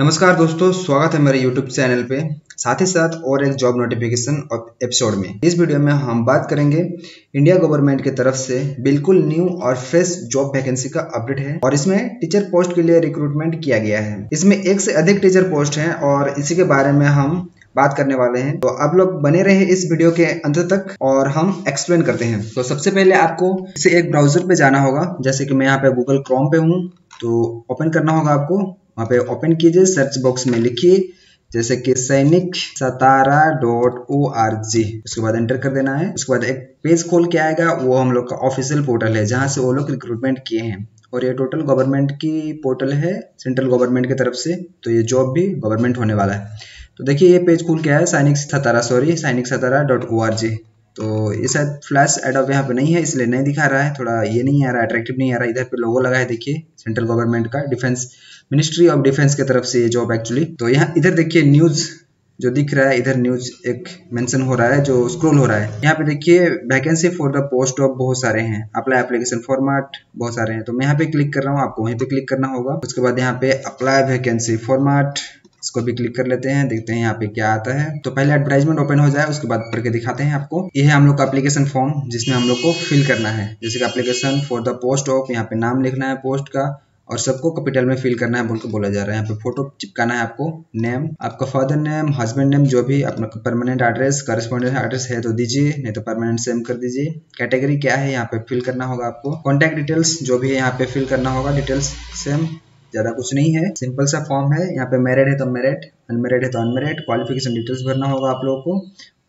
नमस्कार दोस्तों, स्वागत है मेरे YouTube चैनल पे। साथ ही साथ और एक जॉब नोटिफिकेशन एपिसोड में। इस वीडियो में हम बात करेंगे इंडिया गवर्नमेंट की तरफ़ से बिल्कुल न्यू और फ्रेश जॉब वैकेंसी का अपडेट है और इसमें टीचर पोस्ट के लिए रिक्रूटमेंट किया गया है। इसमें एक से अधिक टीचर पोस्ट हैं और इसी के बारे में हम बात करने वाले हैं। तो आप लोग बने रहे इस वीडियो के अंत तक और हम एक्सप्लेन करते हैं। तो सबसे पहले आपको इसे एक ब्राउज़र पे जाना होगा। जैसे कि मैं यहाँ पे गूगल क्रोम पे हूँ तो ओपन करना होगा आपको। वहाँ पे ओपन कीजिए सर्च बॉक्स में लिखिए, जैसे कि सैनिक सतारा डॉट ओ आर जी उसके बाद एंटर कर देना है। उसके बाद एक पेज खोल के आएगा, वो हम लोग का ऑफिशियल पोर्टल है, जहाँ से वो लोग रिक्रूटमेंट किए हैं। और ये टोटल गवर्नमेंट की पोर्टल है सेंट्रल गवर्नमेंट की तरफ़ से। तो ये जॉब भी गवर्नमेंट होने वाला है। तो देखिए, ये पेज खुल के आया है सैनिक सतारा सॉरी सैनिक सतारा डॉट ओ आर जी तो ये शायद फ्लैश एडअप यहाँ पे नहीं है, इसलिए नहीं दिखा रहा है। थोड़ा ये नहीं आ रहा है अट्रैक्टिव नहीं आ रहा है इधर पे लोगो लगा है, देखिए सेंट्रल गवर्नमेंट का डिफेंस मिनिस्ट्री ऑफ़ डिफेंस की तरफ़ से ये जॉब एक्चुअली तो यहाँ इधर देखिए न्यूज़ जो दिख रहा है, इधर न्यूज़ एक मेंशन हो रहा है, जो स्क्रॉल हो रहा है। यहाँ पे देखिए vacancy for the post of बहुत सारे हैं। अप्लाई एप्लीकेशन फॉर्मेट बहुत सारे हैं। तो मैं यहाँ पे क्लिक कर रहा हूँ, आपको वहीं पे क्लिक करना होगा। उसके बाद यहाँ पे अप्लाई वैकेंसी फॉर्मेट इसको भी क्लिक कर लेते हैं, देखते हैं यहाँ पे क्या आता है। तो पहले एडवर्टाइजमेंट ओपन हो जाए, उसके बाद पढ़ के दिखाते हैं आपको। ये है हम लोग का एप्लीकेशन फॉर्म जिसमें हम लोग को फिल करना है। जैसे कि application for the post of यहाँ पे नाम लिखना है पोस्ट का। और सबको कैपिटल में फिल करना है, बोल के बोला जा रहा है। यहाँ पे फ़ोटो चिपकाना है आपको। नेम आपका फादर नेम हस्बैंड नेम जो भी अपना परमानेंट एड्रेस करस्पॉन्डेंट एड्रेस है तो दीजिए, नहीं तो परमानेंट सेम कर दीजिए। कैटेगरी क्या है, यहाँ पे फिल करना होगा आपको। कॉन्टैक्ट डिटेल्स जो भी है यहाँ पे फिल करना होगा डिटेल्स सेम ज़्यादा कुछ नहीं है। सिंपल सा फॉर्म है, यहाँ पे मैरिड है तो मैरिड अनमेरिड है तो अनमेरिड क्वालिफिकेशन डिटेल्स भरना होगा आप लोगों को।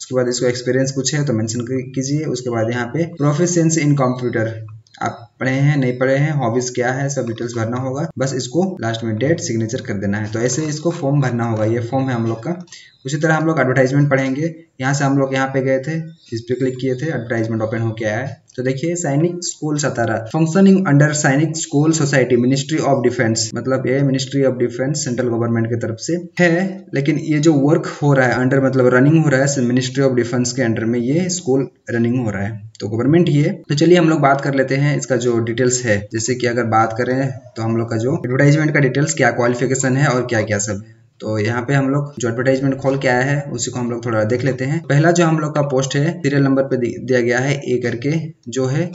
उसके बाद इसको एक्सपीरियंस कुछ है तो मेंशन कीजिए। उसके बाद यहाँ पे प्रोफिशिएंसी इन कंप्यूटर आप पढ़े हैं, नहीं पढ़े हैं हॉबीज क्या है, सब डिटेल्स भरना होगा। बस इसको लास्ट में डेट सिग्नेचर कर देना है। तो ऐसे इसको फॉर्म भरना होगा, ये फॉर्म है हम लोग का। उसी तरह हम लोग एडवर्टाइजमेंट पढ़ेंगे। यहाँ से हम लोग यहाँ पे गए थे, इस पर क्लिक किए थे एडवर्टाइजमेंट ओपन होके आया है। तो देखिए, Sainik school Satara. Functioning under Sainik school society ministry of defence मतलब ये ministry of defence central government की तरफ़ से है, लेकिन ये जो वर्क हो रहा है अंडर मतलब रनिंग हो रहा है मिनिस्ट्री ऑफ़ डिफेंस के अंडर में ये स्कूल रनिंग हो रहा है। तो गवर्नमेंट ही है तो चलिए, हम लोग बात कर लेते हैं इसका जो डिटेल्स है। जैसे कि अगर बात करें तो हम लोग का जो एडवर्टाइजमेंट का डिटेल्स क्या क्वालिफिकेशन है और क्या क्या सब है। तो यहाँ पे हम लोग जो एडवर्टाइजमेंट खोल के आया है, उसी को हम लोग थोड़ा देख लेते हैं। पहला जो हम लोग का पोस्ट है सीरियल नंबर पे दिया गया है ए करके, जो है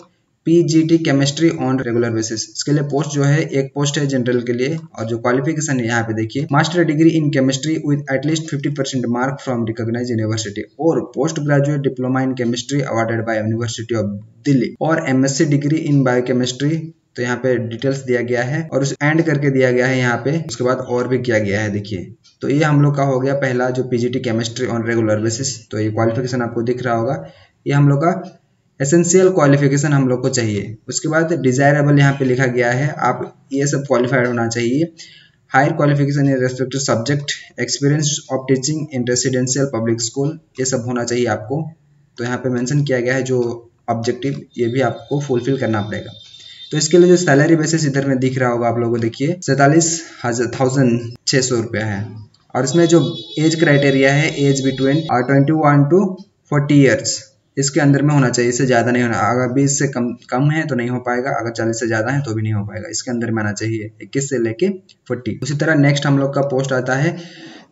PGT chemistry on regular basis इसके लिए पोस्ट जो है, एक पोस्ट है जनरल के लिए, और जो क्वालिफिकेशन है, यहाँ पे देखिए master degree in chemistry with at least 50 percent mark from recognise university और post graduate diploma in chemistry awarded by university of Delhi और एमएससी डिग्री इन बायोकेमिस्ट्री तो यहाँ पे डिटेल्स दिया गया है और उस एंड करके दिया गया है यहाँ पे। उसके बाद और भी किया गया है, देखिए। तो ये हम लोग का हो गया पहला जो PGT chemistry on regular basis तो ये क्वालिफिकेशन आपको दिख रहा होगा। ये हम लोग का एसेंशियल क्वालिफिकेशन हम लोग को चाहिए। उसके बाद डिजायरेबल यहाँ पे लिखा गया है। आप ये सब क्वालिफाइड होना चाहिए। Higher qualification in respective subject experience of teaching in residential public school ये सब होना चाहिए आपको। तो यहाँ पे मेंशन किया गया है जो ऑब्जेक्टिव ये भी आपको फुलफिल करना पड़ेगा। तो इसके लिए जो सैलरी बेसिस इधर में दिख रहा होगा आप लोगों को, देखिए, सैतालीस हज़ार थाउज़ेंड छः सौ रुपया है। और इसमें जो एज क्राइटेरिया है age between twenty one to forty years इसके अंदर में होना चाहिए, इससे ज़्यादा नहीं होना। अगर बीस से कम कम है तो नहीं हो पाएगा, अगर चालीस से ज़्यादा है तो भी नहीं हो पाएगा। इसके अंदर में आना चाहिए, इक्कीस से लेके फोर्टी उसी तरह नेक्स्ट हम लोग का पोस्ट आता है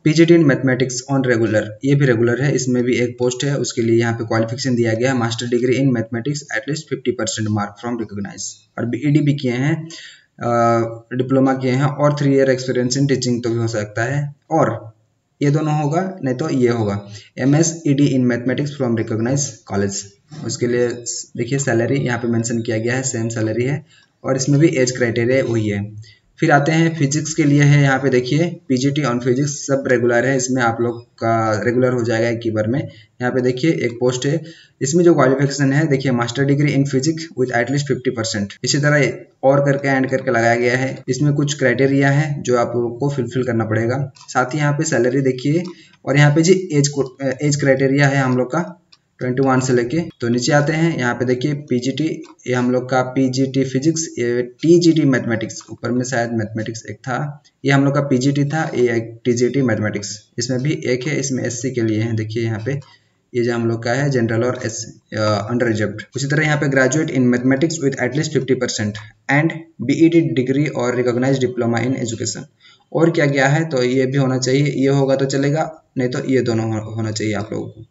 PGT in mathematics on regular ये भी रेगुलर है, इसमें भी एक पोस्ट है, उसके लिए यहाँ पे क्वालिफिकेशन दिया गया है master degree in mathematics at least fifty percent mark from recognise और बी भी किए हैं डिप्लोमा किए हैं और three year experience in teaching तो भी हो सकता है। और ये दोनों होगा, नहीं तो ये होगा। M S E D in mathematics from recognise college उसके लिए देखिए सैलरी यहाँ पे मेंशन किया गया है सेम सैलरी है। और इसमें भी एज क्राइटेरिया वही है। फिर आते हैं फिजिक्स के लिए है यहाँ पे देखिए पीजीटी ऑन फिजिक्स सब रेगुलर है, इसमें आप लोग का रेगुलर हो जाएगा एक बार में। यहाँ पे देखिए एक पोस्ट है, इसमें जो क्वालिफिकेशन है, देखिए master degree in physics with at least fifty percent इसी तरह और करके एंड करके लगाया गया है, इसमें कुछ क्राइटेरिया है जो आप लोग को फिलफिल करना पड़ेगा। साथ ही यहाँ पे सैलरी देखिए, और यहाँ पे जी एज एज क्राइटेरिया है हम लोग का ट्वेंटी वन से लेके। तो नीचे आते हैं। यहाँ पे देखिए पीजीटी ये हम लोग का पीजीटी फिजिक्स ये टीजीटी मैथमेटिक्स ऊपर में शायद मैथमेटिक्स एक था। ये हम लोग का पीजीटी था, ये टीजीटी मैथमेटिक्स इसमें भी एक है, इसमें एससी के लिए है। देखिए यहाँ पे, ये जो हम लोग का है जनरल और एससी अंडर रिज़र्व उसी तरह यहाँ पे graduate in mathematics with at least fifty percent and BEd degree और रिकॉग्नाइज डिप्लोमा इन एजुकेशन और क्या क्या है तो ये भी होना चाहिए। ये होगा तो चलेगा, नहीं तो ये दोनों होना चाहिए आप लोगों को।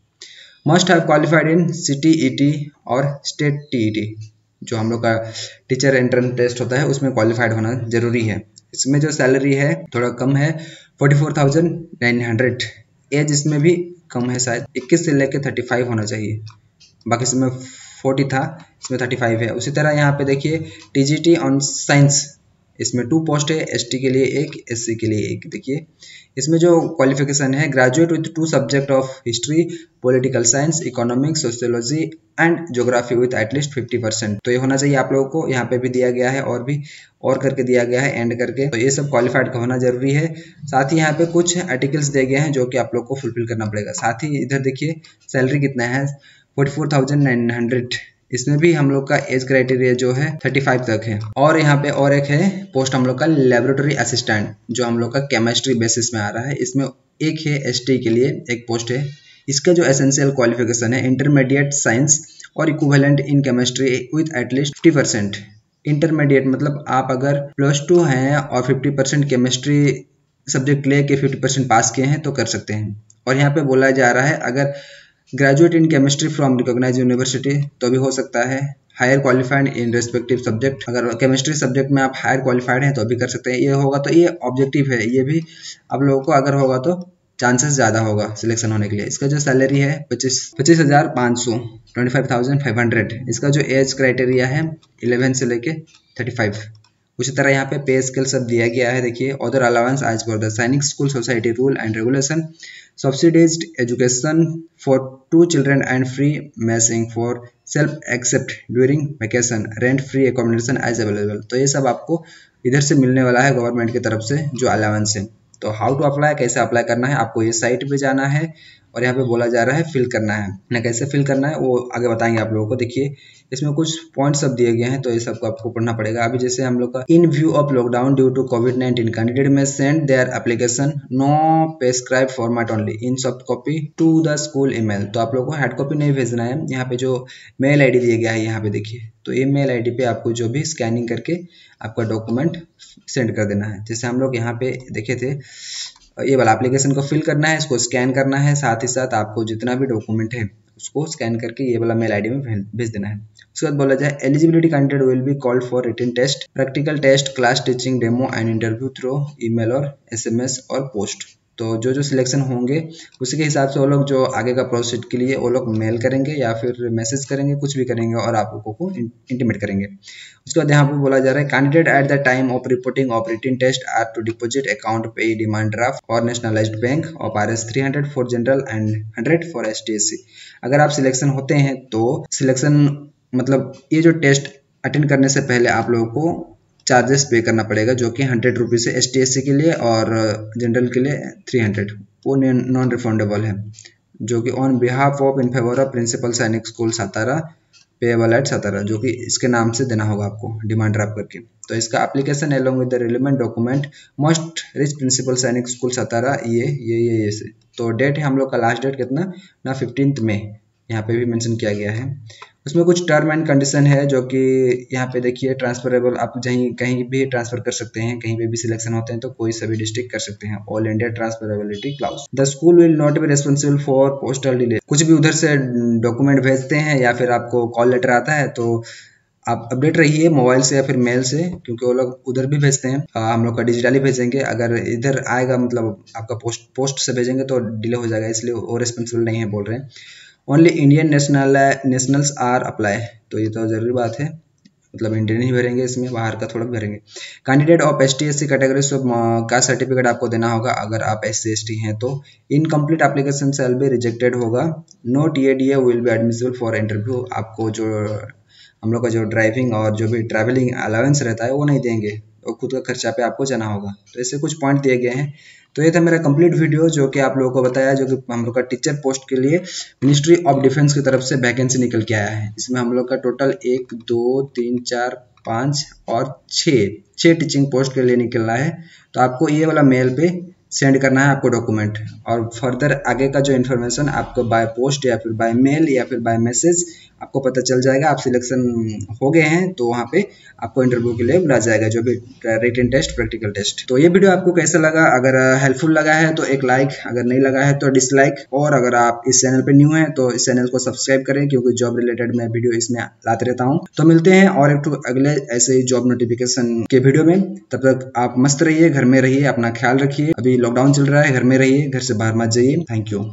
Must have qualified in C T E T और स्टेट टी ई टी जो हम लोग का टीचर एंट्रेंस टेस्ट होता है, उसमें क्वालिफाइड होना ज़रूरी है। इसमें जो सैलरी है, थोड़ा कम है forty four thousand nine hundred age इसमें भी कम है शायद, इक्कीस से लेकर थर्टी फाइव होना चाहिए। बाकी इसमें फोर्टी था, इसमें थर्टी फाइव है। उसी तरह यहाँ पे देखिए T G T on science इसमें टू पोस्ट है एसटी के लिए एक एससी के लिए एक। देखिए, इसमें जो क्वालिफिकेशन है graduate with two subject of history political science economics sociology and geography with at least fifty percent तो ये होना चाहिए आप लोगों को, यहाँ पे भी दिया गया है और भी, और करके दिया गया है एंड करके। तो ये सब क्वालिफाइड का होना ज़रूरी है। साथ ही यहाँ पे कुछ आर्टिकल्स दिए गए हैं जो कि आप लोग को फुलफिल करना पड़ेगा। साथ ही इधर देखिए सैलरी कितना है? Forty four thousand nine hundred इसमें भी हम लोग का एज क्राइटेरिया जो है 35 तक है। और यहाँ पे और एक है पोस्ट हम लोग का लेबोरेटरी असिस्टेंट जो हम लोग का केमिस्ट्री बेसिस में आ रहा है। इसमें एक है एसटी के लिए एक पोस्ट है। इसका जो एसेंशियल क्वालिफिकेशन है इंटरमीडिएट साइंस और equivalent in chemistry with at least fifty percent intermediate मतलब आप अगर प्लस टू हैं और फिफ्टी परसेंट केमिस्ट्री सब्जेक्ट ले के फिफ्टी परसेंट पास किए हैं तो कर सकते हैं। और यहाँ पे बोला जा रहा है, अगर graduate in chemistry from recognise university तो भी हो सकता है higher qualified in respective subject अगर केमिस्ट्री सब्जेक्ट में आप हायर क्वालिफाइड हैं तो भी कर सकते हैं। ये होगा तो ये ऑब्जेक्टिव है। ये भी आप लोगों को अगर होगा तो चांसेस ज़्यादा होगा सिलेक्शन होने के लिए। इसका जो सैलरी है, पच्चीस पच्चीस हज़ार पाँच सौ twenty five thousand five hundred इसका जो एज क्राइटेरिया है इलेवन से लेके थर्टी फाइव उसी तरह यहाँ पे पे स्केल सब दिया गया है, देखिए other allowance as per the school society rule and regulation subsidies education for two children and free messing for self except during vacation rent free accommodation as available तो ये सब आपको इधर से मिलने वाला है गवर्नमेंट की तरफ़ से जो अलावेंस है। तो हाउ टू अप्लाई कैसे अप्लाई करना है, आपको ये साइट पे जाना है और यहाँ पे बोला जा रहा है फिल करना है। ना कैसे फिल करना है, वो आगे बताएँगे आप लोगों को। देखिए, इसमें कुछ पॉइंट सब दिए गए हैं तो ये सबको आपको पढ़ना पड़ेगा। अभी जैसे हम लोग का in view of lockdown due to Covid nineteen candidate may send their application no prescribed format only in soft copy to the school email तो आप लोग को हार्ड कॉपी नहीं भेजना है। यहाँ पे जो मेल आईडी दिया गया है, यहाँ पे देखिए। तो ये मेल आईडी पे आपको जो भी स्कैनिंग करके आपका डॉक्यूमेंट सेंड कर देना है। जैसे हम लोग यहाँ पे देखे थे, ये वाला एप्लीकेशन को फिल करना है, इसको स्कैन करना है, साथ ही साथ आपको जितना भी डॉक्यूमेंट है, उसको स्कैन करके ये वाला मेल आईडी में भेज देना है। उसके बाद बोला जाए eligibility candidate will be called for written test practical test class teaching demo and interview through email और एसएमएस और पोस्ट तो जो जो सिलेक्शन होंगे, उसी के हिसाब से वो लोग जो आगे का प्रोसेस के लिए वो लोग मेल करेंगे या फिर मैसेज करेंगे, कुछ भी करेंगे और आप लोगों को इंटीमेट करेंगे। उसके बाद यहाँ पर बोला जा रहा है candidate at the time of reporting of written test are to deposit account payee demand draft और nationalised bank of R S three hundred for general and hundred for S T S C अगर आप selection होते हैं तो selection मतलब ये जो test attend करने से पहले आप लोगों को चार्जेस पे करना पड़ेगा, जो कि हंड्रेड रुपीज़ है एस टी एस सी के लिए और जनरल के लिए थ्री हंड्रेड वो नॉन रिफंडेबल है, जो कि on behalf of in favour of principal Sainik School Satara payable at Satara जो कि इसके नाम से देना होगा आपको डिमांड ड्राफ्ट करके। तो इसका application along with the relevant document must reach principal Sainik School Satara ये ये ये ये से। तो डेट है, हम लोग का लास्ट डेट कितना? ना फिफ्टींथ में यहाँ पे भी मेंशन किया गया है। उसमें कुछ टर्म एंड कंडीशन है जो कि यहाँ पे देखिए ट्रांसफरेबल आप कहीं कहीं भी ट्रांसफ़र कर सकते हैं कहीं पे भी सिलेक्शन होते हैं तो कोई सभी डिस्ट्रिक्ट कर सकते हैं। All India transferability clause the school will not be responsible for postal delay कुछ भी उधर से डॉक्यूमेंट भेजते हैं या फिर आपको कॉल लेटर आता है तो आप अपडेट रहिए मोबाइल से या फिर मेल से क्योंकि वो लोग उधर भी भेजते हैं। आ, हम लोग का डिजिटली भेजेंगे। अगर इधर आएगा मतलब आपका पोस्ट पोस्ट से भेजेंगे तो डिले हो जाएगा इसलिए वो रेस्पॉन्सिबल नहीं है बोल रहे हैं। Only Indian national nationals are apply तो ये तो ज़रूरी बात है। मतलब इंडियन ही भरेंगे इसमें, बाहर का थोड़ा भरेंगे। Candidate of S T S C category का सर्टिफिकेट आपको देना होगा। अगर आप एस सी एस टी हैं तो इनकम्प्लीट एप्लीकेशन सेल भी रिजेक्टेड होगा। No T A D A will be admissible for interview आपको जो, हम लोग का जो ड्राइविंग और जो भी ट्रैवलिंग अलाउंस रहता है, वो नहीं देंगे। और खुद का खर्चा पे आपको जाना होगा। तो ऐसे कुछ पॉइंट दिए गए हैं। तो ये था मेरा कंप्लीट वीडियो जो कि आप लोगों को बताया, जो कि हम लोग का टीचर पोस्ट के लिए मिनिस्ट्री ऑफ़ डिफेंस की तरफ़ से वैकेंसी निकल के आया है। इसमें हम लोग का टोटल एक, दो, तीन, चार, पाँच और छः छः टीचिंग पोस्ट के लिए निकलना है। तो आपको ये वाला मेल पे सेंड करना है आपको डॉक्यूमेंट और फर्दर आगे का जो इन्फॉर्मेशन आपको बाय पोस्ट या फिर बाय मेल या फिर बाय मैसेज आपको पता चल जाएगा, आप सिलेक्शन हो गए हैं तो वहाँ पे आपको इंटरव्यू के लिए बुला जाएगा, जो भी रिटर्न टेस्ट प्रैक्टिकल टेस्ट तो ये वीडियो आपको कैसा लगा? अगर हेल्पफुल लगा है तो एक लाइक अगर नहीं लगा है तो डिसलाइक और अगर आप इस चैनल पे न्यू हैं तो इस चैनल को सब्सक्राइब करें, क्योंकि जॉब रिलेटेड मैं वीडियो इसमें लाते रहता हूँ। तो मिलते हैं, और एक अगले ऐसे ही जॉब नोटिफिकेशन के वीडियो में। तब तक आप मस्त रहिए, घर में रहिए, अपना ख्याल रखिए। अभी लॉकडाउन चल रहा है, घर में रहिए, घर से बाहर मत जाइए। Thank you